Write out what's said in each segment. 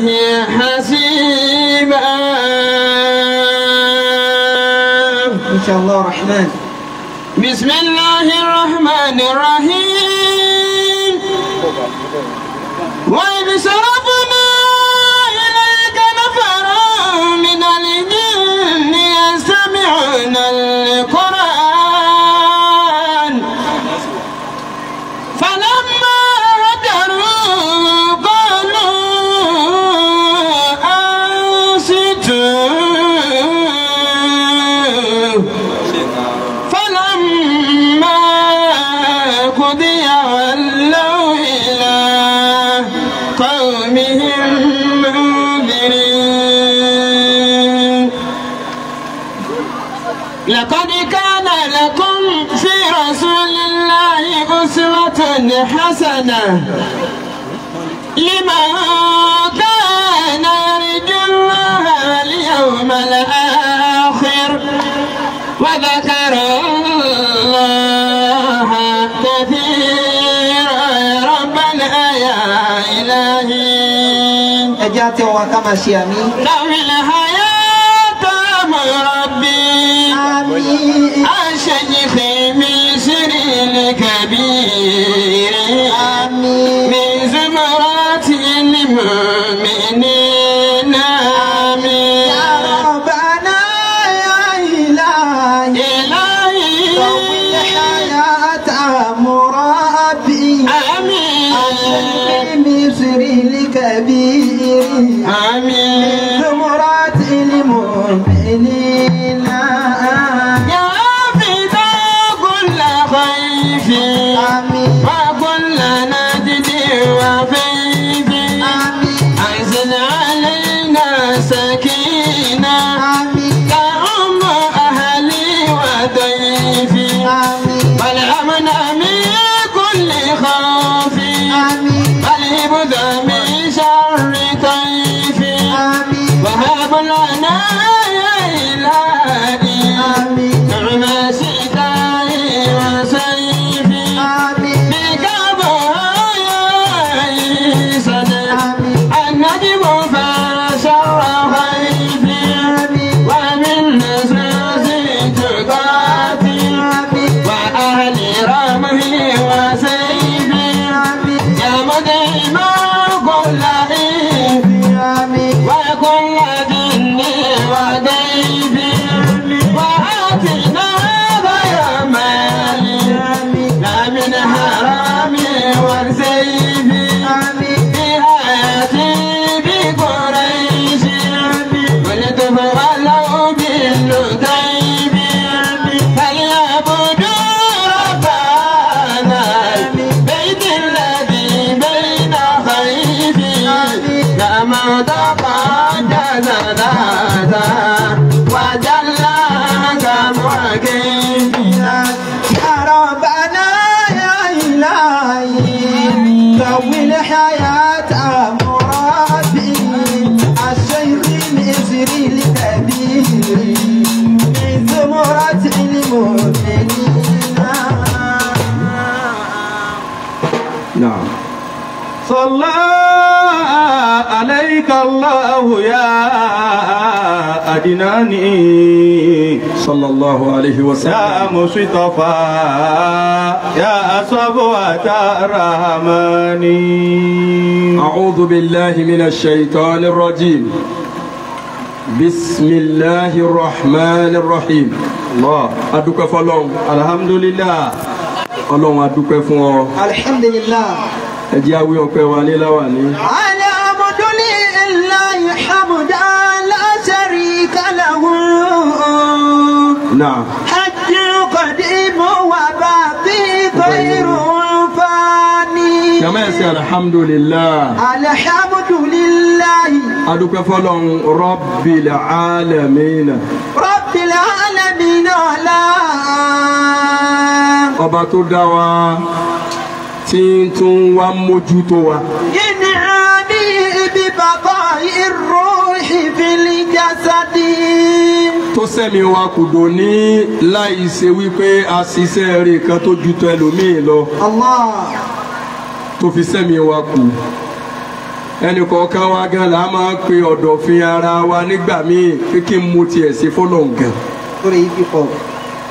الله حسيبا. إن شاء الله الرحمن بسم الله الرحمن الرحيم. وإذ قومهم منذرين. لقد كان لكم في رسول الله أسوة حسنة. لمن كان يرجو الله واليوم الآخر وذكر ẹjẹ́ àti ọwọ́ ká máa ṣe àmì. láwùlẹ̀ ayé tó mọ̀ rọ̀bì. àmì. àṣẹjì fèmí sírí ní kẹbí. àmì. mi zimọ́ra. I Amen. my الكبير من زمرة المؤمنين نعم. صلى عليك الله يا أدناني. صلى الله عليه وسلم. يا مصطفى يا صبوة الرحمن أعوذ بالله من الشيطان الرجيم. bisimilahi rahman rahim Allah adúpẹ́ fọ́lọ́run alhamdulilah Ọlọ́run adúpẹ́ fún ọ. alhamdulilah. ẹ jẹ́ àwí ọpẹ́ wa ní láwa ní. alẹ́ amọ̀dúnlé ńlá ìhàmùdá lásẹ̀rí kálàwó. náà. hajj kọ́dí mo wà bá jama ẹsẹ alhamdulilayi. alhamdulilayi. adúpẹ́ fọlọ́n rabbil alamina. rabbil alamina la. ọba tó dá wa tí ń tún wá mójútó wa. yìnyín àmì ibi bàbá irú ìfìlì jásádì. tó sẹ́mi wa kò dò ní láì ṣe wípé a ṣiṣẹ́ rẹ̀ kan tó ju tẹlòmíì lọ. Allah tó fi sẹ́mi wa kù. Ẹnì kọ̀ọ̀kan wa gan la máa ń pe ọ̀dọ̀fin ara wa nígbà míì pé kí n mu tiẹ̀ sí fọlọ́n gan yìí ti pọ̀.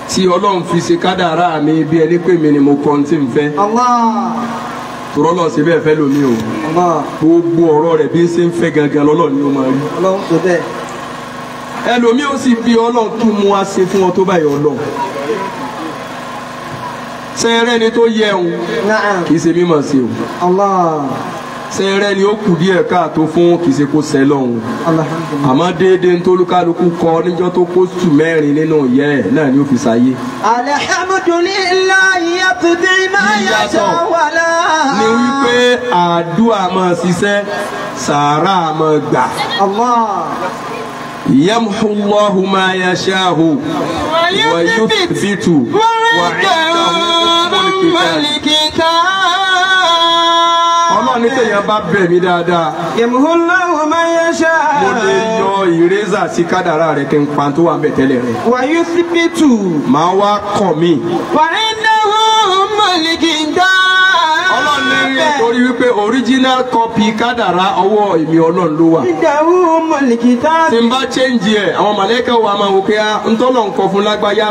tí ọlọ́run fi ṣe kádàrá mi bí ẹni pé mi ni mo kọ́ ohun tí n fẹ́. Allah. tòrọ́ lọ sí bẹ́ẹ̀ fẹ́ lómi o. Gbogbo ọ̀rọ̀ rẹ̀ bí ń ṣe ń fẹ́ gangan lọ́lọ́run ni ó máa rí. Ọlọ́run tó bẹ́ẹ̀. ẹlòmíì ó sì bí ọlọ́run tún mú wá ṣe fún ọ tó báyìí ọlọ́run sẹ́ẹ̀rẹ́ ni tó yẹ Na'am. kì í ṣe mímọ̀ sí o Allah. sẹ́ẹ̀rẹ́ ni ó kù díẹ̀ káàtó fún kì í ṣe kó sẹ́ lọ́hùn àmọ́ déédéé ń tólúkálukú kọ níjọ́ tó kó sùn mẹ́rin nínú ìyẹ́ ẹ̀ náà ni ó fi ṣayé yaqdi ma yasha wala. ni wípé àdúrà máa ṣiṣẹ́ sàárà máa gbà Allah. yamhu Allahu ma yasha'u wa kitab. ọlọ́run ní tẹ̀yàn bá bẹ̀ mí dáadáa Yamhullahu ma yasha. mo lè yọ ìrẹ́zà sí kádàrá rẹ̀ kí n pa tó wà bẹ̀ tẹ́lẹ̀ rẹ̀ Wa yuthbitu. màá wá kọ̀ mí. Kitab. ọlọ́run ní torí wípé original copy kádàrá ọwọ́ èmi ọlọ́run ló wà. Indahu ummul kitab. tí n bá change ẹ̀ àwọn màlẹ́kà wa máa wò pé a ntọ́nà nǹkan fún lágbájá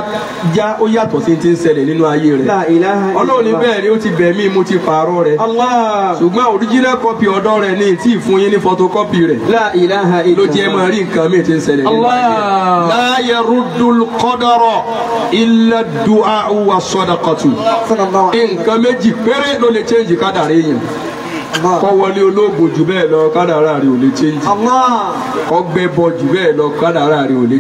já ó yàtọ̀ sí ti ń ṣẹlẹ̀ nínú ayé rẹ̀. Ọlọ́run ní bẹ́ẹ̀ ni ó ti bẹ̀ mí mo ti pààrọ̀ rẹ̀. Allah. ṣùgbọ́n original copy ọ̀dọ́ rẹ̀ ní tí ì fún yín ní photocopy rẹ̀. Ló jẹ́ máa rí nǹkan mi ti ń ṣẹlẹ̀ nínú ayé rẹ̀. Allah. la yaruddul qadara illa du'a wa sadaqatu. Nǹkan méjì péré ló lè change kádàrá èèyàn. Allah. kọ́ wọlé ológun jù bẹ́ẹ̀ lọ kádàrá rẹ̀ ò lè. Allah. kọ́ gbẹ́ bọ jù bẹ́ẹ̀ lọ kádàrá rẹ̀ ò lè.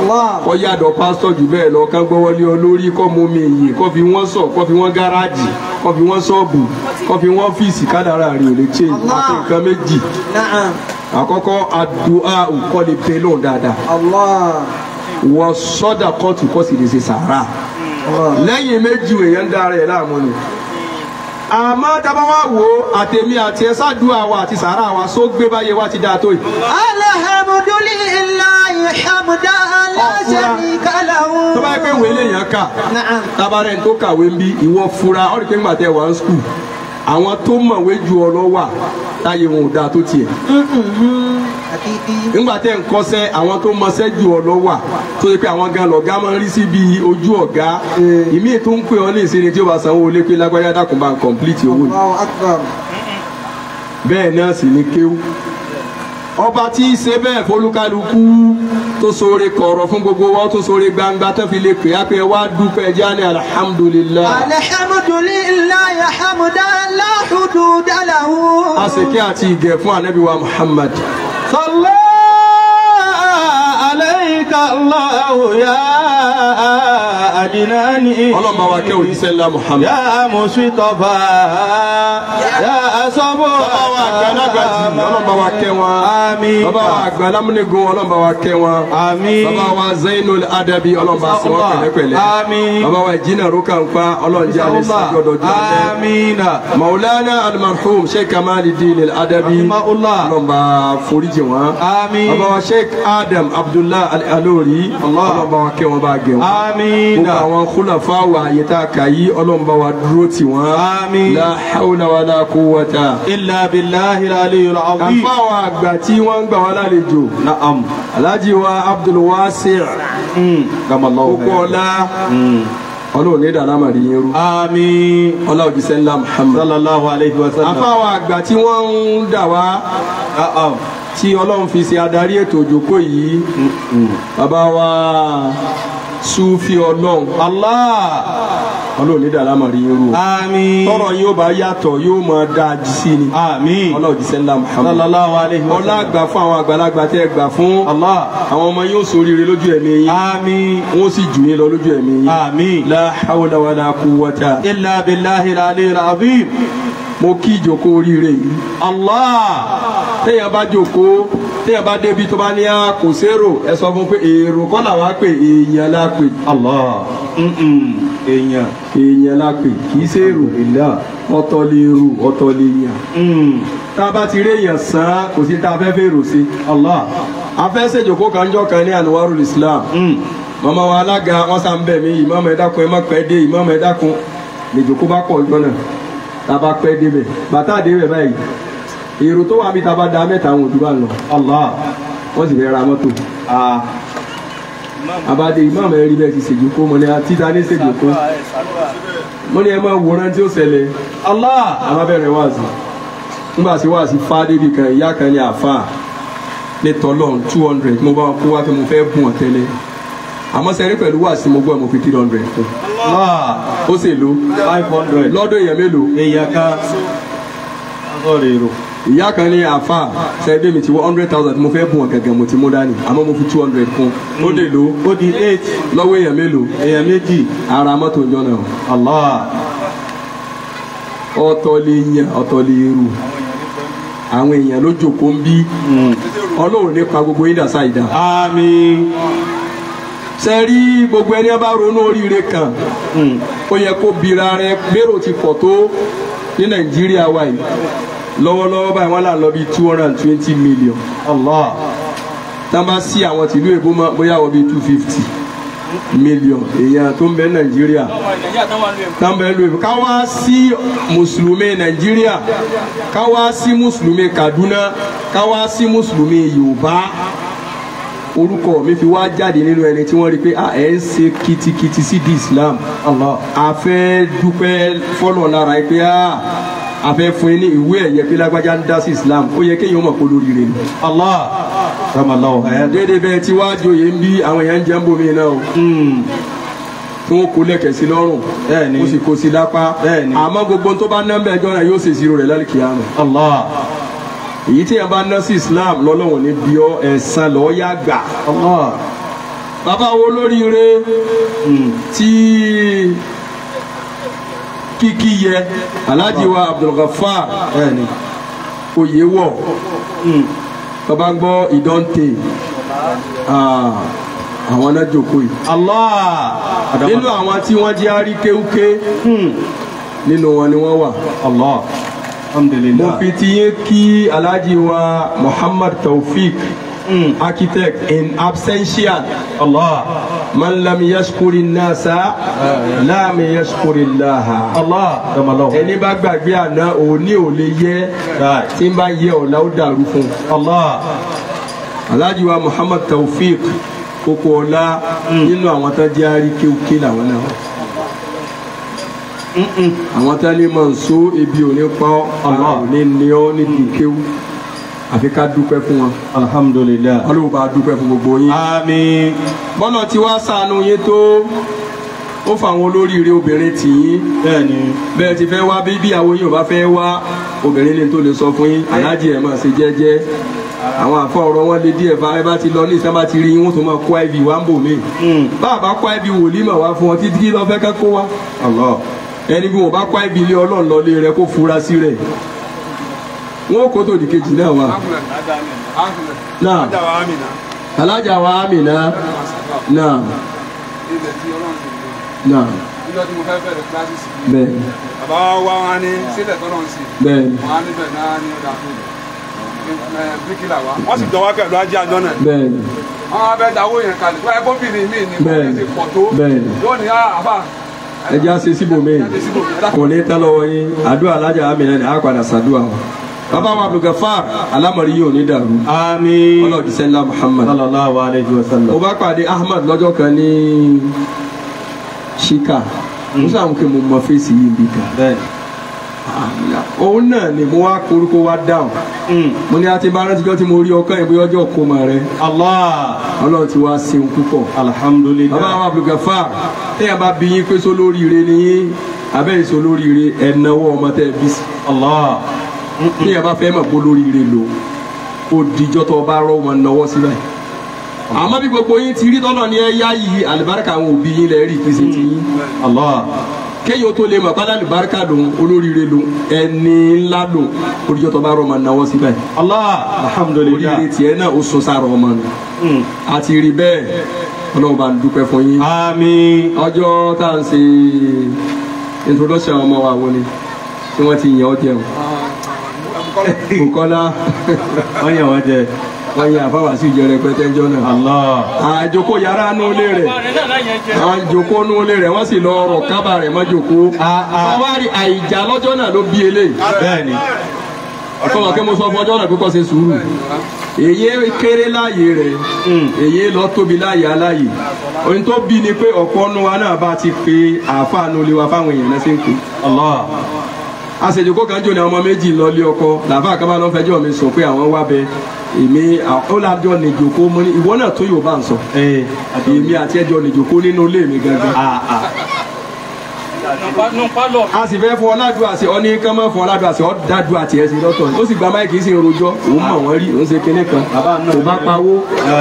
Allah. kọ́ yàdọ̀ pásítọ̀ jù bẹ́ẹ̀ lọ kán gbọ́wọ́lé olórí kọ́ mú mi yìí kọ́ fi wọ́n sọ kọ́ fi wọ́n gáràjì kọ́ fi wọ́n sọ́ọ̀bù kọ́ fi wọ́n ọ́fíìsì kádàrá rẹ̀ ò lè. Allah. àti nǹkan méjì àkọ́kọ́ àdúà kọ́ lè bẹ lóhùn dáadáa Allah. wọ sọ́dà kọ́ọ̀tù kọ́ sì lè ṣe sàárà lẹ́yìn méjì èèyàn dára ẹ̀ láàmú ni àmọ́ tábà wá wò ó àtẹ̀mí àti ẹ̀ sádùá wa àti sàárà wa só gbé báyé wa ti dáa tó yìí. Alhamdulillah hamdan la sharika lahu. tó bá yẹ pé ìwé lèèyàn kà tabarẹ̀ tó kàwé ń bí ìwọ fura. Ọ̀rẹ́ pé ńgbà tẹ wà ń skul àwọn tó mọ̀wé ju ọ lọ wà táyé wọn ò dáa tó tiẹ̀. Nígbà tẹ ń kọ́ṣẹ́ àwọn tó mọṣẹ́ ju ọ lọ wà tó yẹ pé àwọn gan lọ̀gá máa ń rí síbi ojú ọ̀gá. Ìmí tó ń pè ọ́ ní ìsinmi tí ó bá sanwó olé pé lágbájá dákun bá ń kọ̀m̀plìtì owó ni. Bẹ́ẹ̀ náà sì ni kéwú. Ọba tí í ṣe bẹ́ẹ̀ fọlúkálukú tó ṣoore kọ̀rọ̀ fún gbogbo wa tó ṣoore gbangba tó fi lè pè á pé wá dúpẹ́ jáde alhamdulillah. Alhamdulillah hamdan la hududa lahu. àsèké àti ìgẹ̀ fún anabi wa muhammad صلى عليك الله يا àdínání. ọlọ́mọ wa kẹ́ òjíṣẹ́ ńlá Muhammad. yà á mùsùlùmọ́ yà á sọ́bọ̀. bàbá wa kẹ́ lágbàjì ọlọ́mọ wa kẹ́ wọn. àmín. bàbá wa àgbà lámúnigun ọlọ́mọ wa kẹ́ wọn. àmín. bàbá wa Zainul Adabi ọlọ́mọ àti wọn pẹ̀lẹ́pẹ̀lẹ́. àmín. bàbá wa jìnnà rúkà ń pa ọlọ́njà lè sàgbọ́dọ̀ jọ àmín. maulana al-marhum sheikh Kamaluddin al-Adabi ọlọ́mọ foríjì wọn. àmín. bàbá sheikh Adam Abdullah al-Alori ọlọ́mọ wa kẹ́ wọn gẹ̀ wọn. Amina. gbogbo àwọn kúlàfà wa àyè tá a kà yí wa dúró tì wọ́n. Àmín. la hawla wa la quwwata. Illa billahi al-aliyyil azim. àfa àwọn àgbà tí wọ́n gbà wá lálejò. Na'am. alhaji wa abdulwasi Mm. Gamallahu gbogbo ọlá Mm. ọlọ́run ní ìdáná rí yín rú. Àmín. ọlá òjíṣẹ́ ńlá muhammad. Sallallahu alayhi wa sallam. àfa àwọn àgbà tí wọ́n ń dà wá Na'am. tí ọlọ́run fi ṣe adarí ètò òjòkó yìí bàbá wa sufi ọlọ́run Allah. ọlọ́run ní ìdáná rí yín rú. Àmín. tọrọ yín ó bá yàtọ̀ yóò máa dáa jí sí ni. Àmín. ọlá òjíṣẹ́ ńlá muhammad. Sallallahu alayhi wa ọlá sallam. àgbà fún àwọn àgbàlagbà tẹ́ ẹ gbà fún. Allah. àwọn ọmọ yóò ṣoríire lójú ẹ̀mí yín. Àmín. wọ́n sì jù yín lọ lójú ẹ̀mí yín. Àmín. la hawla wa la quwwata. Illa billahi al-aliyyil azim. Mo kí ìjókòó oríire yìí. Allah. téèyàn bá jókòó téèyàn bá débi tó bá ní a kò sérò ẹ sọ fún pé èrò kọ́ làwa pè èèyàn la pè Allah. Èèyàn. èèyàn la pè kì í sèrò ọ̀tọ̀ lè rò ọ̀tọ̀ lè yàn. Mm. tá a bá ti rí èèyàn sàn án kò sí tá a fẹ́ fèrò sí. Allah. a fẹ́ ṣèjókòó kan ní Anwarul Islam. Màmá wa alága wọn sá ń bẹ̀ mí ìmáàmù ẹ dákun ẹ má pẹ́ dé ìmáàmù ẹ dákun lèjòkó bá pọ̀ jọ náà tá a bá pẹ́ débẹ̀ bàtà débẹ̀ báyìí. Èrò tó wà mí ta bá da mẹ́ta àwọn òdúrà lọ. Allah. wọ́n sì fẹ́ ra mọ́tò. Ah. abáde ìmáàmù ẹ̀rí bẹ́ẹ̀ ti ṣèjòkó mo ní títa ní ṣèjòkó mo ní ẹ máa wòran tí ó ṣẹlẹ̀. Allah. alábẹ̀rẹ̀ wáàsí. Nígbà tí wáàsí fá débi kan ìyá kan ní àfà. Ní tọ́lọ́n two hundred. Mo bá wọn kó wá pé mo fẹ́ bùn ọ̀ tẹ́lẹ̀ àmọ́ sẹ́rí pẹ̀lú wáàsí mo gbọ́ mo fi three hundred fún ó sì lò Five hundred. lọ́dọ̀ èèyàn mélòó Èèyàn kan. Ọgọ́rin èrò. ìyá kan ní àfà sẹ́rí mi ti wọ́ hundred thousand mo fẹ́ bùn ọ̀ gẹ́gẹ́ mo ti mú dání àmọ́ mo fi two hundred fún ó lè lò Ó di eight. lọ́wọ́ èèyàn mélòó Èèyàn méjì. ara mọ́tò ìjọ náà Allah. ọ̀tọ̀ lè yan ọ̀tọ̀ lè rù àwọn èèyàn ló jòkó ń bí Mm. ọlọ́run nípa gbogbo yín Àmín. Ṣe rí gbogbo ẹni bá ronú oríire kan Mm. ó yẹ kó bira rẹ gbèrò ti pọ̀ tó ní nàìjíríà wa yìí. Lọ́wọ́lọ́wọ́ báyìí wọ́n là lọ bí two hundred and twenty million. Allah. tá a bá sí àwọn tìlú èbó mọ́ bóyá wọ́n bí two fifty million. Èèyàn tó ń bẹ nàìjíríà. Tá ń bẹ lu èbó. Ká wá sí mùsùlùmí nàìjíríà. Ká wá sí mùsùlùmí kaduna. Ká wá sí mùsùlùmí yorùbá orúkọ mi fi wá jáde nínú ẹni tí wọ́n rí pé ẹ̀ ń ṣe kitikiti sí di islam. Allah. a fẹ́ dúpẹ́ fọlọ́ lára ẹ pé a fẹ́ fún yín ní ìwé ẹ̀yẹ pé lágbájá ń dá sí islam. Ó yẹ kéèyàn mọ̀ pé olórí rẹ̀ ni. Déédéé bẹ́ẹ̀ tí wàá joyè ń bí àwọn èèyàn ń jẹ́ ń bomi náà o. Mm. tí wọ́n kó lẹ́kẹ̀ẹ́ sí lọ́rùn. Ó sì kó sí lápá. Àmọ́ gbogbo tó bá ná bẹ́ẹ̀ jọ́nà yóò ṣèṣì rẹ̀ lálẹ́ Allah. Èyí tí yẹn bá ná sí islam lọ́lọ́wọ̀n ní bí ọ ẹ̀san lọ́ọ́ yá gbà. Bàbá wo lóríire Mm. tí kíkí yẹ? Alhaji wa abdulgafar oyè wọ̀ Mm. bàbá ń gbọ́ ìdọ́ǹtè àwọn náà jókòó yìí. Nínú àwọn tí wọ́n jẹ́ àrí kéwúké Mm. nínú wọn ni wọ́n wà. Allah. mo Alhamdulillah. fi ti yé kí alhaji wa muhammad taofik Mm. architect in absentia Allah. man lam yashkuri nasa lam yashkuri laha. Allah. Ẹni bá gbàgbé àná òní ò lè yẹ tí ń bá yẹ ọ̀la ó dàrú fún. Allah. alhaji wa muhammad taofik kókó ọlá nínú àwọn tó jẹ́ àrí kéwúké làwọn náà Àwọn tó ní mọ̀nsó ebi ò ní pa ọ́ Allah. ò ní ní ọ́ nídìí kéwú àfi ká dúpẹ́ fún wọn Alhamdulillah. ọlọ́run bá dúpẹ́ fún gbogbo yín. Àmín. bọ́lá tí wàá sànù yín tó ó fa àwọn olóríire obìnrin tì yín Bẹ́ẹ̀ni. bẹ́ẹ̀ ti fẹ́ wá bí bí àwọn yín ò bá fẹ́ wá obìnrin ní tó lè sọ fún yín aláàjì ẹ̀ máa ṣe jẹ́jẹ́ àwọn àfọ ọ̀rọ̀ wọn lé díẹ̀ ẹ bá ti lọ ní ìsẹ́ bá ti rí wọ́n tó máa kó iv wá ń bò mí Mm. báàbá kó iv wòlíì mà wá fún ọ títí lọ́ fẹ́ kó wá Allah. Ẹni bí wọn bá kó iv ilé ọlọ́run lọlé rẹ kó fura sí rẹ̀ wọn kó tó di kejì náà wá náà alájà wa amina náà náà Ìjọ tí mo fẹ́ bẹ̀rẹ̀ kíláàsì sí. bẹ́ẹ̀ Bàbá wa wá ní sílẹ̀ tọ́lọ̀ ń sìn. bẹ́ẹ̀ Wọ́n á níbẹ̀ náà ní ọ̀dà fún mi. Bíríkìlà wa. Wọ́n sì jọ wá pẹ̀lú ajé àjọ náà. bẹ́ẹ̀ Wọ́n á fẹ́ dáwó yẹn kalẹ̀. Báyọ̀ bóbìnrin mi ni Bẹ́ẹ̀ni. tó. Bẹ́ẹ̀ni. Yóò ní àbá. Ẹja ṣe síbòmí kò ní tán lọ́wọ́ yín àdúrà alájà amina ni a padà ṣàdúrà wọn. bàbá wa abdulgafar alámọ̀rí yóò ní dàrú Àmín. sẹ́ńlá muhammad. Sallallahu alayhi wa sallam. bá pàdé ahmad lọ́jọ́ kan ní shika mo sàn kí mo mọ fèsì yìí bí kan. Bẹ́ẹ̀ni. Òun náà ni mo wá korúkọ wá dáhùn Mm. mo ní àti bá rántí jọ́ tí mo rí ọkàn ìbí ọjọ́ kó ma rẹ Allah. ọlọ́run ti wá ṣeun púpọ̀. bàbá Alhamdulillah. wa abdulgafar téèyàn bá bí yín pé sólóríire ni yín abẹ́ ìsólóríire ẹ̀náwó ọmọ tẹ́ ẹ bí sí. Allah. téèyàn bá fẹ́ mọ̀ pé olóríire lò ó dijọ́ tó bá rọ́ wọn náwó síbẹ̀. àmọ́ bí gbogbo yín ti rí tọ́nà ní ẹ̀yà yìí àlùbáríkà àwọn òbí yín lẹ̀ rí kí sí ti yín. Allah. kéèyàn tó lè mọ̀ pé àlùbáríkà lòun olóríire lòun ẹni ńlá lòun ó dijọ́ tó bá rọ́ wọn náwó síbẹ̀. Allah. Alhamdulillah. oríire tiẹ̀ náà ó sọ sára ọmọ nù. Àti rí bẹ́ẹ̀ ọlọ́run bá ń dúpẹ́ fún yín. Àmín. ọjọ́ tá à ń ṣe introduction ọmọ wa wo ni tí wọ́n ti yàn ọ́ jẹun. Bùkọ́lá Wọ́n yàn wọ́n jẹ. Wọ́n yan àfáwà sí ìjọ rẹpẹtẹ ńjọ́ náà. Allah. àjòkó yàrá ilé rẹ̀ àjòkó ilé rẹ̀ wọ́n sì lọ ọ̀rọ̀ kábà rẹ̀ mọ́ jòkó. Ah, ah. wọ́n wá rí àìjà lọ́jọ́ náà ló bí eléyìí. Bẹ́ẹ̀ni. ọkọ̀ kí mo sọ fún ọjọ́ náà pé kó ṣe sùúrù èyí kéré láàyè rẹ̀ èyí lọ tóbi láàyè aláyè ohun tó bí ni pé ọ̀pọ̀ nu wa náà bá ti pe àáfàá nu lé wa fáwọn èèyàn náà ṣe ń pè àṣejùkọ́ kan jò ní ọmọ méjì lọ lé ọkọ làbá kan bá lọ fẹjọ́ mi sọ pé àwọn wá bẹ èmi ó lájọ nìjòkó mo ní ìwọ náà tó Yorùbá ń sọ Ee. èmi àti ẹjọ nìjòkó nínú ilé mi gangan Ah ah. A sì fẹ́ fún ọládùn àṣẹ ọ ní kán mọ́ fún ọládùn àṣẹ ọ dádùn àti ẹ̀ sí lọ́tọ̀ ni. Ó sì gba máìkì sí rojọ́. Òun mọ̀ wọ́n rí òun ṣe kinní kan. Kò bá pawó.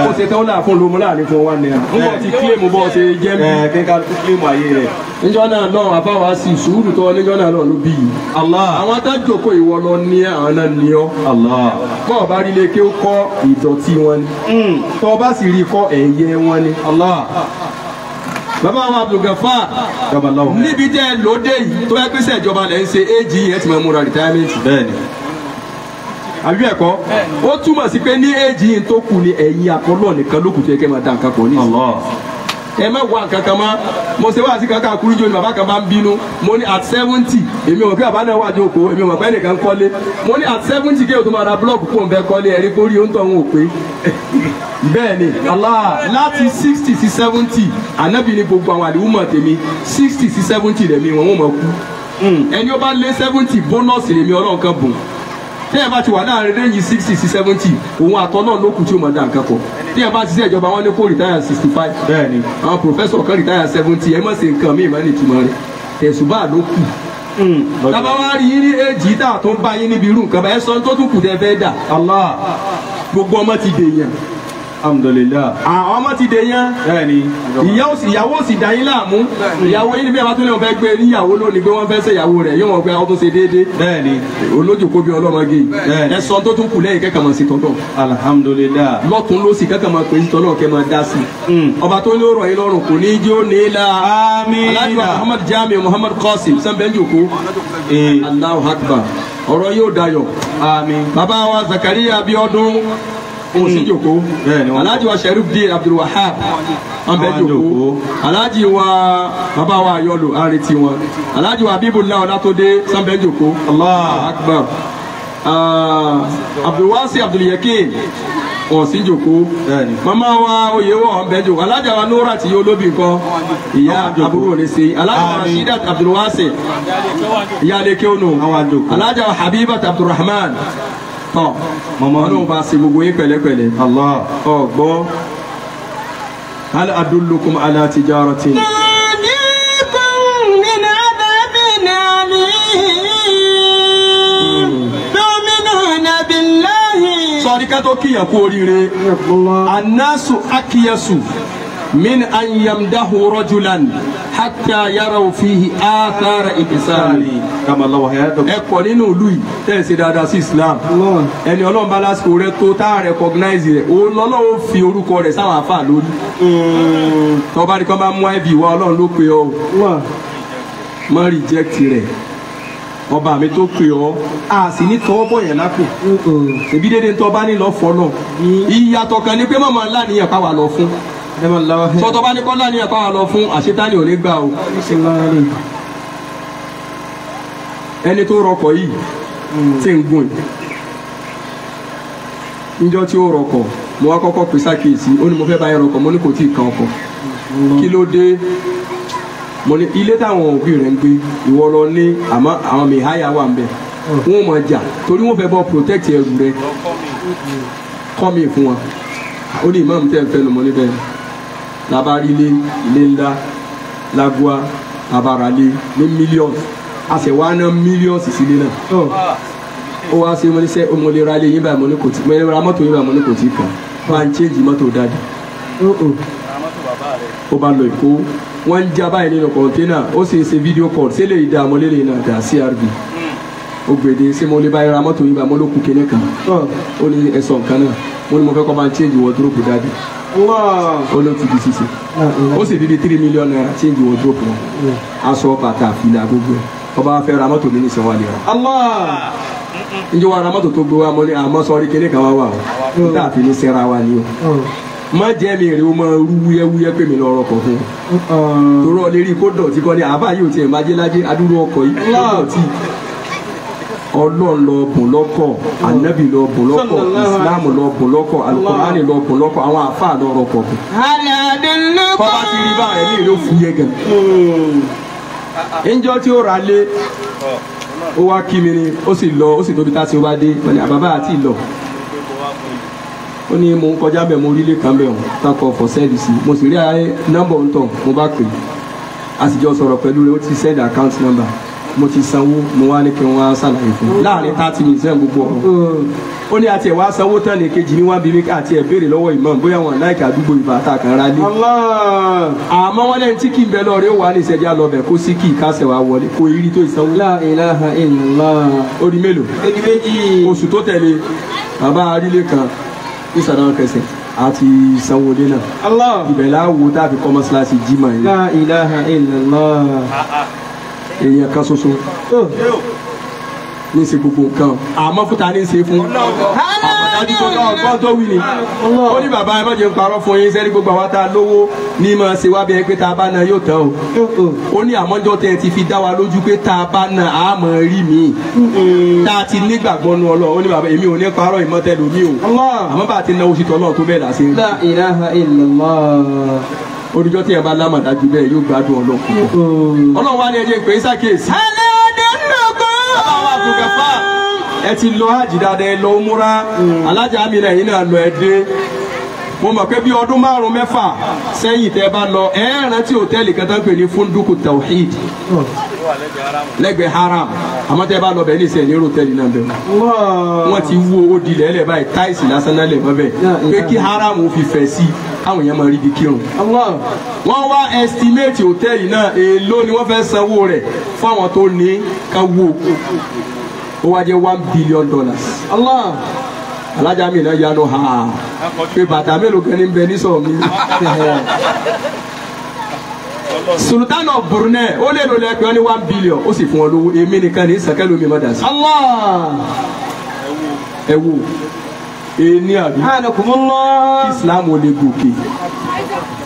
Ó ṣe tán lomo láàárín fún wa náírà ń bọ̀ ti kílèmù bọ́ ṣe jẹ́ mi. Ẹ kí n ká kílímù ayé rẹ̀. níjọ́ náà náà àbáwá sí sùúrù tó níjọ́ náà ló bí. Allah. àwọn adájọ́kọ̀ ìwọ lọ ní àwọn náà ní ọ́. Allah. bọ́ ọba rí lé kí ó kọ́ ìdọ̀tí wọn ni. Tọ́ ọba sì rí kọ́ ẹ̀yẹ wọn ni. Bàbá wa Abdulgafar níbi tẹ́ ẹ lóde yìí tó yẹ pé sẹ́jọba lẹ́ ń ṣe éjì ẹ̀ ti máa múra retirement. Bẹ́ẹ̀ni. àbí ẹ̀kọ́ ó túmọ̀ sí pé ní éjì yìí tó kù ní ẹ̀yìn àkọlọ́ nìkan ló kù tó yẹ kẹ́ máa dá nǹkan pọ̀ ní. Allah. Ẹ má wá nǹkan kan mọ́. Mo ṣe wá sí kankan kúrú jò ní bàbá kan bá ń bínú. Mo ní at seventy èmi ò kí bàbá náà wà jókòó èmi ò mọ̀ pé ẹnìkan kọ́lé. Mo ní at seventy kí o tó máa ra blọọkù kó n bẹ kọ́lé ẹ̀rí kórí ó ń tọ̀ ń wò pé. Bẹ́ẹ̀ ni Allah láti sixty sí seventy ànábì ní gbogbo àwọn àdìwúmọ̀ tèmi. Sixty sí seventy lẹ́mi wọn wọ́n mọ̀ kú. Ẹni ó bá lé seventy bónọ́ọ̀sì lèmi ọlọ́run kan bùn tẹ́yẹ̀ bá ti wà láàárín rẹ́yìn sixty sí seventy òun àtọ́ náà ló kù tí ó máa dá nǹkan pọ̀. Tẹ́yẹ̀ bá ti ṣe ìjọba wọn ní kó retire sixty five Bẹ́ẹ̀ni. àwọn professor kan retire seventy ẹ má ṣe nǹkan míì má ní ìtumọ̀ rẹ̀. Tẹ̀sùbá ló kù. Tábà wá rí ní èjì tá a tó ń bá yín níbi irú nǹkan bá ẹ sọ tó tún kù tẹ́ fẹ́ dà. Allah. gbogbo ọmọ ti dèèyàn Alhamdulillah. àwọn ọmọ ti dèèyàn Bẹ́ẹ̀ni. ìyàwó sì ìyàwó sì dá yín láàmú ìyàwó yín ní bí ẹ bá tún lè wọn fẹ́ gbé níyàwó lónìí pé wọ́n fẹ́ ṣe ìyàwó rẹ̀ yóò wọ́n pé àwọn tó ṣe déédéé Bẹ́ẹ̀ni. olójúkó bí ọlọ́mọge Bẹ́ẹ̀ni. ẹ sọ tó tún kù lẹ́yìn kẹ́kẹ́ mọ̀ sí tọ́tọ̀ Alhamdulillah. lọ́tún ló sì kẹ́kẹ́ mọ̀ pé tọ́lọ́ kẹ́ mọ̀ dá sí Mm. ọba tó ní ọ̀rọ̀ yín lọ́rùn kò ní jó ní la Àmín. alájọ muhammad jami muhammad qasim sanbẹ́njoko allahu akbar ọ̀rọ̀ yóò dayọ̀ Àmín. bàbá wa zakariya abiodun òsínjoko Bẹ́ẹ̀ni, wọ́n- alájọ wa sherif di abdulwahab anbẹ́njoko jókòó. alájì wa bàbá wa ayọ̀lò àrètí wọn. Alájì wa abibullah ọlátúndé sanbẹ́njoko Allah. akbar. Ah, abdulwasi abdulyakin òsínjoko Bẹ́ẹ̀ni. mama wa oyèwọ ọbẹjọ alájà wa nora tí yóò lóbi nǹkan. Ìyá àbúrò ní sí. Alájà wa rashidat abdulwasi ìyá aleke onu alájà wa habibat abdulrahman tọ mọmọ Ọlọ́run bá ṣe gbogbo yín pẹ̀lẹ́pẹ̀lẹ́ Allah ọgbọ hal adullukum ala tijaratin. sọ́ọ́dí ká tó kíyàn kú oríire. anásù akíyàsù min an yamdahu rajulan hatta yaraw fihi athara ihsani. Kama Allah wa hayatakum. ẹ kọ nínú ìlú yìí tẹ́ ẹ ṣe dáadáa sí islam. Ẹni ọlọ́run bá lásìkò rẹ tó tá a recognize rẹ òun lọ́lọ́run fi orúkọ rẹ sáwọn afa lórí. Tọ́ba ní kọ́ máa mú iv wá ọlọ́run ló pe ọ. Má reject rẹ. Ọba mi tó pe ọ. A sì ní tọwọ́ bọ̀ yẹn lápò. Èbí dédé tó bá ní lọ fọ náà ìyàtọ̀ kan ni pé màmá láníyàn káwa lọ fún tọ́tọ́ bá ní kọ́ láníyàn káwa lọ fún àṣetánì ò ní gbà o. Ẹni tó rọkọ̀ yìí tí ń gùn. Níjọ́ tí ó rọkọ̀ mo wá kọ́kọ́ pè sákèésí ó ní mo fẹ́ bá yẹn rọkọ̀ mo ní kò tí kan ọkọ̀. Kí ló dé? Mo ní ilé táwọn òbí rẹ̀ ń gbé ìwọ lọ ní àmọ́ àwọn mìháyà wà ń bẹ̀. Wọ́n mọ̀ jà torí wọ́n fẹ́ bọ́ protect ẹrù rẹ̀. Kọ́ mi fún wọn. Ó ní ìmáàmù tẹ́ ń fẹ́ nu mo ní labari ilé ńlá lagua abarale ní mílíọ̀nù a sì wá ná mílíọ̀nù sílé náà. Ó wá sí mo ní sẹ́ mo lè ra ilé yín báyìí mo ní kò tí mo lè ra mọ́tò yín báyìí mo ní kò tí kàn bá ń chéjì mọ́tò dáadé ó bá lọ èkó. Wọ́n ń já báyìí nínú kọ̀ńténà ó sì ń ṣe fídíò kọ́ọ̀lù sílẹ̀ yìí dá ọmọlé lè náà dá crb ó gbèdé ṣé mo lè bá yẹra mọ́tò yín báyìí? Mo ló kú kinní kan. Ó ní ẹ̀sọ́ nǹkan náà. Mo ní mo fẹ́ kọ́ bá ń chéjì wọ́dúrópù dáadé ó ló ti di ṣíṣe. Ó sì di di three million naira chéjì wọ́dúrópù wọn aṣọ bàtà fìlà gbogbo ẹ̀. Ọba wa fẹ́ ra mọ́tò mi ní ìsanwó àlè Allah. njẹ́ wàá ra mọ́tò tó gbé wa mọ́ ní àmọ́ sọ́ọ́rí kinní kan wá wà o. Níta àfi ní sẹ́ra wa ni o. Má jẹ́ mi rè o máa rú wúyẹ́wúyẹ́ pé mi lọ rọkọ̀ fún un. Torí ọ lè rí kó dọ̀tí kọ́ ni àbá yìí ò tiẹ̀ máa jẹ́ lájẹ́ adúrú ọkọ̀ yìí kó dọ̀tí ọlọ́run lọ bùn lọ́kọ̀ anabi lọ bùn lọ́kọ̀ islam lọ bùn lọ́kọ̀ alukurani lọ bùn lọ́kọ̀ àwọn afa lọ rọ pọ̀. kọ́ba ti rí báyìí ní ìlú fúyẹ́ gan. ẹnjọ́ tí ó ra lé ó wá kí ni ó sì lọ ó sì tóbi tá a ti wá dé wọ́n àbábá àti ìlọ ó ní mo ń kọjá bẹ́ẹ̀ mo rí ilé kan bẹ́ẹ̀ takọ̀ for service mo sì rí nọ́mbà ń tọ̀ mo bá pè é a sọ̀rọ̀ pẹ̀lú rẹ̀ ó ti send account number mo ti sanwó mo wá ní kí n wá ṣàlàyé fún un láàárín thirty minutes ẹ̀ gbogbo ọ̀rọ̀ ó ní àti ẹ̀ wá sanwó tán ní kejì ní wọ́n bí mi àti ẹ̀ béèrè lọ́wọ́ ìmọ̀ bóyá wọn láìka àdúgbò ìbá àtàkàn ra lé Allah. àmọ́ wọn lẹ́yìn tí kì í bẹ lọ rẹ̀ ó wà ní ìṣẹ́jà lọ bẹ̀ kó sí kì í kásẹ̀ wá wọlé kó irí tó ìsanwó La ilaha illallah. ó di mélòó Edi méjì. oṣù tó tẹ̀lé bàbá arílé kan ní sàdáwọn kẹsẹ̀ àti sanwó lé náà Allah. ibẹ̀ láwo tá a fi kọ́ mọ́ṣáláṣí jimá yẹn La ilaha illallah. Èèyàn kan ṣoṣo. Oh. ní ṣe gbogbo nǹkan. Àmọ́ fúta ní ṣe fún. Àbọ̀dájú tó wí ni. Ó ní bàbá ẹ mọ̀jẹ̀ ń parọ́ fún yín sẹ́ni gbogbo àwọn tá a lówó ní máa ṣe wá bí ẹ pé tá a bá na yóò tán o. Oh. ó ní àmọ́jọ́ tẹ́ ẹ ti fi dá wa lójú pé tá a bá na a mọ̀ rí mi. Tá a ti nígbàgbọ́ nu ọlọ́ ó ní bàbá èmi ò ní parọ́ ìmọ̀tẹ́lù mi o. Allah. àmọ́ bá a ti náwó sí tọ́lọ́ tó bẹ́ẹ̀ ilaha oníjọ́ tí ẹ bá lámàdájú bẹ́ẹ̀ yóò gbádùn ọlọ́kùn ọlọ́run wá ní ẹjẹ pé ń ṣàkíyèsí. alẹ́ ọdún lọ́kọ́. bàbá wa kò kẹfà ẹ ti lọ hajj dáadáa ẹ lọ múra alájà mi náà yín náà lọ ẹ dé. Mo mọ̀ pé bí ọdún márùn mẹ́fà sẹ́yìn tẹ́ bá lọ ẹ̀ẹ́rántí hòtẹ́ẹ̀lì kan ń pè ní funduku tawhid lẹ́gbẹ̀ẹ́ haram. àmọ́ tẹ́ bá lọ bẹ̀ ní ìsẹ̀ ní hòtẹ́ẹ̀lì náà bẹ̀. Allah. wọ́n ti wú owó dilẹ̀ ẹlẹ́ báyìí táìsì lásán náà lẹ̀ mọ́ bẹ́ẹ̀ pé kí haram fi fẹ̀ sí káwọn èèyàn máa rí ibi kírun. Allah. wọ́n wá estimate hòtẹ́ẹ̀lì náà èèló ni wọ́n fẹ́ sanwó rẹ̀ fún àwọn tó ní ká wó ó wá jẹ́ one billion dollars. Allah. alájà mi náà yanu ha. Pé bàtà mélòó kan ní bẹ ní sọ̀rọ̀ mi. sultan of brunei ó lè lò lẹ́pẹ́ ní one billion ó sì fún ọ lówó èmi nìkan ní sàkẹ́ lómi má dà sí. Allah. ẹ wo èèní àbí kí islam ò lè gòkè.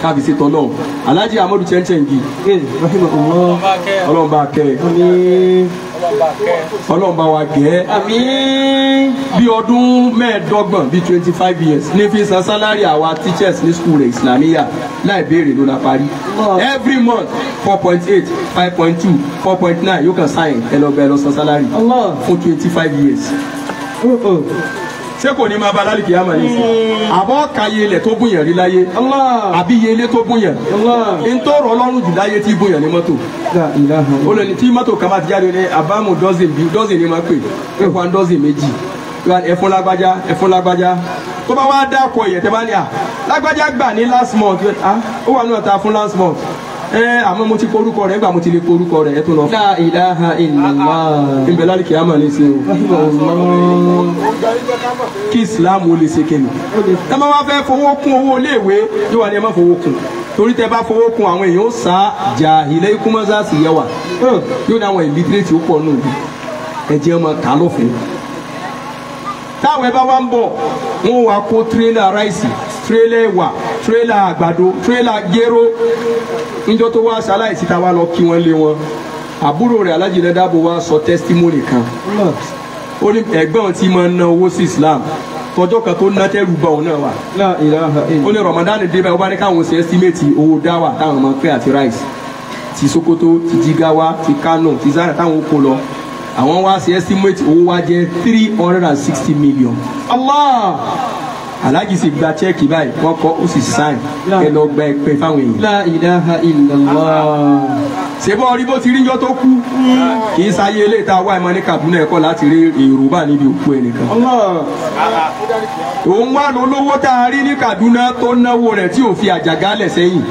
Kábi sí tọ́lọ̀ alájí amadu chẹ́ńchẹ́ǹgì Eh, ọlọ́run bá kẹ́ ọlọ́run bá wa gẹ́ bí ọdún mẹ́ẹ̀ẹ́dọ́gbọ̀n bíi twenty five years ní fi san sálárì àwa teachers ní school rẹ̀ islamiyah láì béèrè ló la parí. Allah. every month four point eight five point two four point nine yóò kàn sign ẹ lọ bẹ ẹ lọ san sálárì Allah. fún twenty five years. Ṣé kò ní máa bá lálẹ́ kìí àmà yìí àbọ̀ kàyé ilẹ̀ tó bùyàn rí láyé. Allah. àbí iye ilé tó bùyàn Allah. ntọ́rọ̀ ọlọ́run jù láyé tí bùyàn ní mọ́tò. La ilaha ó lè ní tí mọ́tò kan bá ti jáde ní àbámu dọ́sìn bí dọ́sìn ni máa pè. É fún dọ́sìn méjì. Ní ẹfun lágbájá ẹfun lágbájá. Tó bá wá dákọ̀ ìyẹn tẹ́ bá ní à lágbájá gbà ní last month. Ah ó wà náà ta fún last month ẹ àmọ́ mo ti porúkọ rẹ̀ nígbà mo ti lè porúkọ rẹ̀ ẹ tó lọ. La ilaha illallah. ìbẹ̀ láti kìí àmà ní sí o kí islam ó lè ṣe kéde. ẹ máa wá fẹ́ fowó kún owó iléèwé yóò wá ní ẹ má fowó kún torí tẹ bá fowó kún àwọn èèyàn ó sá jà ilé ikú mọ́sáàsì yẹ wà yóò ní àwọn ìlítírèsì ó pọ̀ nù ẹ jẹ́ ọmọ kà lófin. táwọn ẹ bá wá ń bọ̀ wọ́n wá kó tírélà ráìsì tírélà ẹ̀wà tírélà àgbàdo tírélà géró níjọ́ tó wá ṣaláìsí tá a wá lọ kí wọ́n lé wọn. Àbúrò rẹ̀ alájì lẹ́dàbò wá sọ tẹ́sítímọ́nì kan. Ó ní ẹ̀gbọ́n tí máa ń ná owó sí Islam. Tọjọ́ kan tó ná tẹ́rù bá òun náà wà ó ní Ramadan débẹ̀ ó bá ní káwọn ṣe ẹ́símẹ́tì owó dáwà táwọn máa ń àti rice. Ti Sokoto ti Jigawa ti Kano ti Zaria táwọn kó lọ. Àwọn wá ṣe ẹ́símẹ́tì owó wa jẹ́ three hundred and sixty million. Allah. Alhaji sì gba chẹ́ẹ̀kì báyìí wọ́n kọ́ ó sì sign. Ẹ lọ gba ẹ̀pẹ́ fáwọn èèyàn. La ilaha illallah. ṣèbọ̀ orí bó ti rí yọ tó kú? Kì í sáyé ilé ìta wá ìmọ̀ ní Kaduna ẹ̀kọ́ láti rí èrò bá níbi òkú ẹnìkan. Òun wà lólówó tá a rí ní Kaduna tó náwó rẹ̀ tí ò fi àjàgálẹ̀ sẹ́yìn.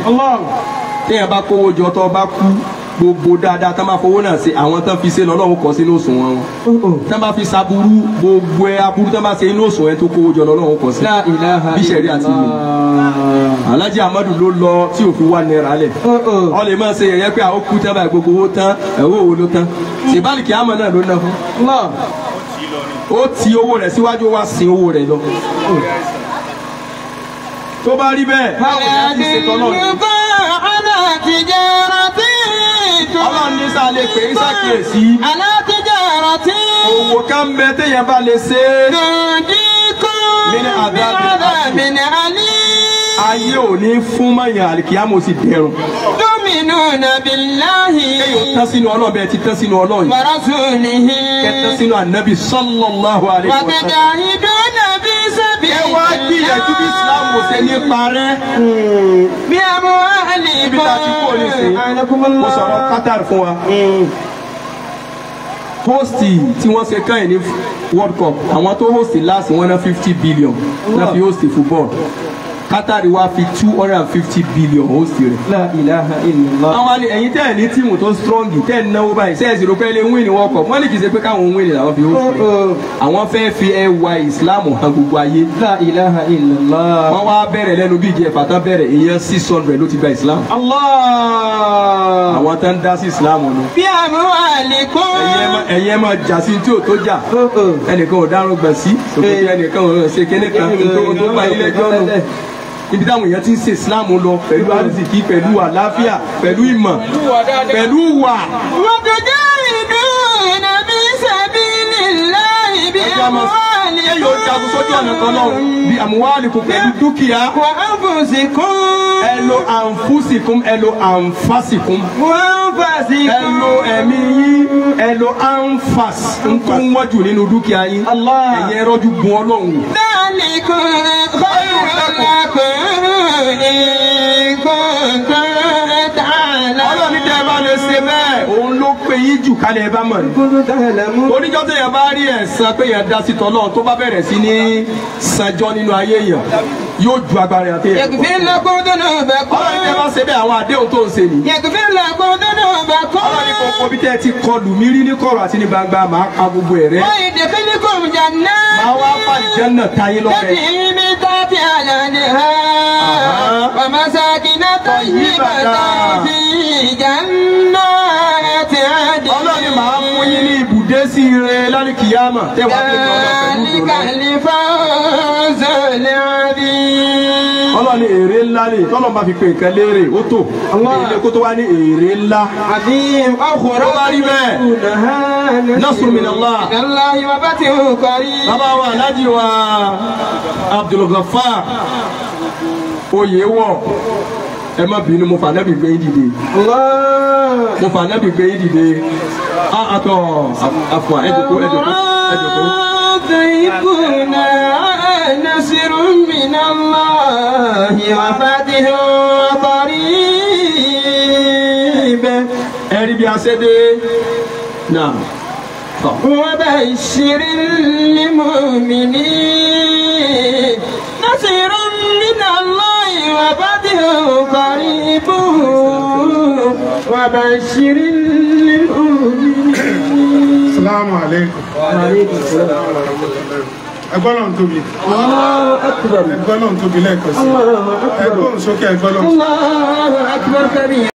Téèyàn bá kówó jọ tó bá kú gbogbo dáadáa tán bá fowó náà ṣe àwọn tán fi ṣe lọ́lọ́run kọ sínú òṣùwọ̀n wọn. Tán bá fi ṣaburú gbogbo ẹ aburú tán bá ṣe inú òṣùwọ̀n ẹ tó kówó jọ lọ́lọ́run kọ sí. Bí ṣẹ̀rí àti mi. Alhaji Amadu ló lọ tí òfin wà náírà lẹ̀. Ọ lè máa ṣe yẹ̀yẹ́ pé àwọn kú tán báyìí gbogbo owó tán ẹ̀wọ́ owó ló tán. Ṣèbálì kìámọ̀ náà ló ná fún? Ó ti owó rẹ̀ síwájú wá sin owó rẹ̀ lọ. tó bá rí bẹ́ẹ̀ báwo ni a ti ṣètò náà lè pè é sàkíyèsí. alájíjà ọ̀rọ̀ tí. òwò kan bẹ téèyàn bá lè ṣe. dundikun mi ni mi ni alí. ayé ò ní fún mọ̀yàn àlìkíyàmó sì dẹrùn. dúmínú nàbíláhì. kéèyàn tán sínú ọlọ́ọ̀bẹ ti tán sínú ọlọ́ọ̀yìn. wàrà sùn nìyí. kẹtàn sínú ànábì sallallahu alaihi wá gbìyànjú bí islam ò ṣe ní parẹ́. Ibi tá a ti kú òní sí. Mo sọ̀rọ̀ qatar fún wa. Hosti tí wọ́n ṣe kàn ní world cup àwọn tó hosti last wọn ná fifty billion. Náà fi hosti football Qatar wá fi two hundred and fifty billion host rẹ̀. la ilaha illallah. àwọn àlè ẹ̀yin tẹ́ ẹ̀ ní tíìmù tó strong tẹ́ ẹ̀ náwó báyìí sẹ́ẹ̀ sì rò pé ilé win World Cup wọ́n lè kì ṣe pé káwọn win làwọn fi host rẹ̀. àwọn fẹ́ fi ẹwà Islam hàn gbogbo ayé. la ilaha illallah. wọ́n wá bẹ̀rẹ̀ lẹ́nu bí ìjẹ́ fàtà bẹ̀rẹ̀ ìyẹn six hundred ló ti gba Islam. Allah. àwọn tán dá sí Islam nù. bí àbúrò àlè kó. ẹ̀yẹ́ máa jà sí ibi táwọn èèyàn ti ń ṣe islam lọ pẹ̀lú àrísìkí pẹ̀lú àlàáfíà pẹ̀lú ìmọ̀ pẹ̀lú wà. wọ́n ti dá ìdúró nàbí sẹ́bí nílá ìbí àwọn bẹ́ẹ̀ ni ẹ yóò jagun sójú ọ̀nà kan lọ bí àmúwálì kò pẹ̀lú dúkìá. wà á fò sí kún. ẹ lo àǹfùsì kún ẹ lo àǹfàsì kún. wọ́n fà sí kún. ẹ lo ẹ̀mí yín ẹ lo àǹfàs tó ń wájú nínú dúkìá yín. ẹ̀yẹ rọ́jú gun ọlọ́run. bẹ́ẹ̀ ni kò bẹ́ẹ̀ ni kò ní kò kò. pè yín jù kálẹ̀ ẹ bá mọ̀ ní. oníjọ́ tó yẹn bá rí ẹ̀san pé yẹn dá sí tọ́lọ́ tó bá bẹ̀rẹ̀ sí ní sanjọ́ nínú ayé yẹn yóò ju agbára yẹn tó yẹ. yẹ̀kùfín lọ gbọ́dọ̀ náà bẹ̀ kọ́. ọlọ́run tẹ bá ṣe bẹ́ẹ̀ àwọn àdéhùn tó ń ṣe ni. yẹ̀kùfín lọ gbọ́dọ̀ náà bẹ̀ kọ́. ọlọ́run ní kọ̀ọ̀kan bí tẹ́ ti kọlù mí rí ní kọ̀rọ̀ àti ní gbangba màá pa gbogbo ẹ̀ rẹ́. báyìí dèké ní kò ń jà náà. màá wá pa ìjẹ́nà táyé lọ́fẹ̀ẹ́. tẹ̀sí mi tá ti àlà ni ha. wàmásàkínà tó yí bàtà fi ìjà náà ọlọ́ni màá fún yín ní ibùdé sí ire lálìkìyàmà tẹ́ wàá tó lọ pẹ̀lú ìdúró ọlọ́ni èrè ńlá ni. Tọ́lọ́mù bá fi pè nǹkan léèrè ó tó èlé kó tó wá ní èrè ńlá. àbí ọkùnrin ó rí bẹ́ẹ̀. nasru min Allah. ìdánlá ìwà bá ti hù bàbá wa alhaji wa Abdul Ghaffar. Oyè wọ̀ ẹ má bínú mo fà nábì gbé yín dìde الله mo fà nábì gbé yín dìde a àtọ àfọ ẹjọkọ ẹjọkọ ẹjọkọ. يكون نصر من الله وفتح قريب ẹrí bí a ṣe dé náà tọ. وبشر المؤمنين نصر من الله وفتح قريب وبشر المؤمنين Salamu alaikum. Ẹgbọ́n náà ń tóbi. Ẹgbọ́n náà ń tóbi lẹ́ẹ̀kan sí. Ẹgbọ́n sókè ẹgbọ́n náà. الله أكبر كبير